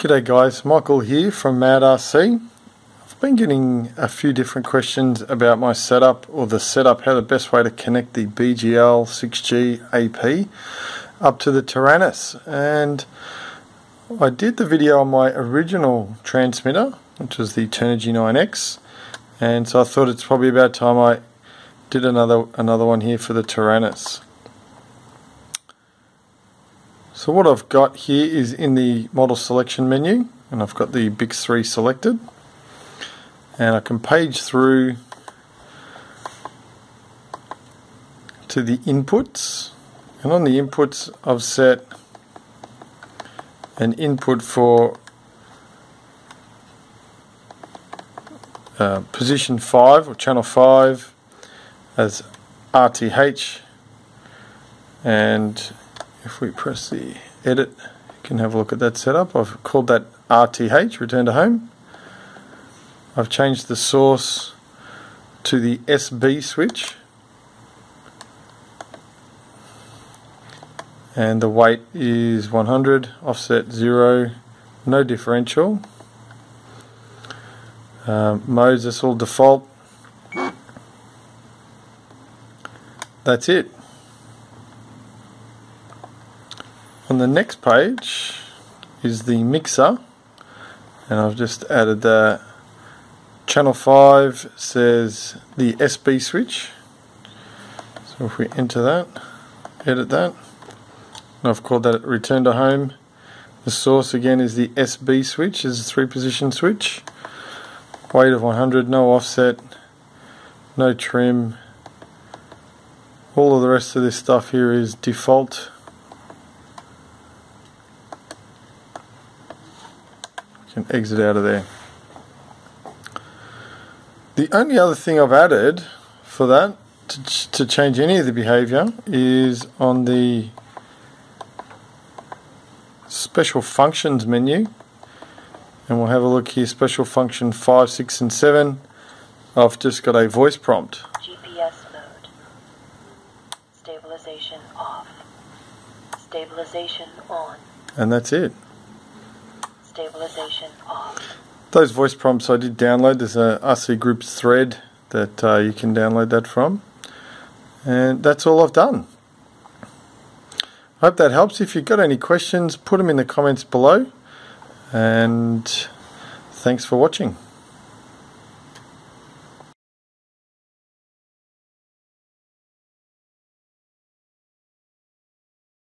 G'day guys, Michael here from Mad RC. I've been getting a few different questions about my setup or the setup, how the best way to connect the BGL 6G AP up to the Taranis. And I did the video on my original transmitter, which was the Turnigy 9X. And so I thought it's probably about time I did another another one here for the Taranis. So what I've got here is in the model selection menu and I've got the BIX3 selected. And I can page through to the inputs. And on the inputs I've set an input for uh, position 5 or channel 5 as RTH and if we press the edit you can have a look at that setup. I've called that RTH return to home. I've changed the source to the SB switch. And the weight is 100 offset 0 no differential. Um, modes that's all default. That's it On the next page is the mixer and I've just added that. Channel 5 says the SB switch. So if we enter that edit that I've called that return to home. The source again is the SB switch is a three position switch. Weight of 100 no offset no trim. All of the rest of this stuff here is default can exit out of there. The only other thing I've added for that to, to change any of the behavior is on the special functions menu. And we'll have a look here special function 5 6 and 7 I've just got a voice prompt. GPS mode. Stabilization off. Stabilization on. And that's it stabilization off. Those voice prompts I did download. There's a RC Groups thread that uh, you can download that from. And that's all I've done. I hope that helps. If you've got any questions, put them in the comments below. And thanks for watching.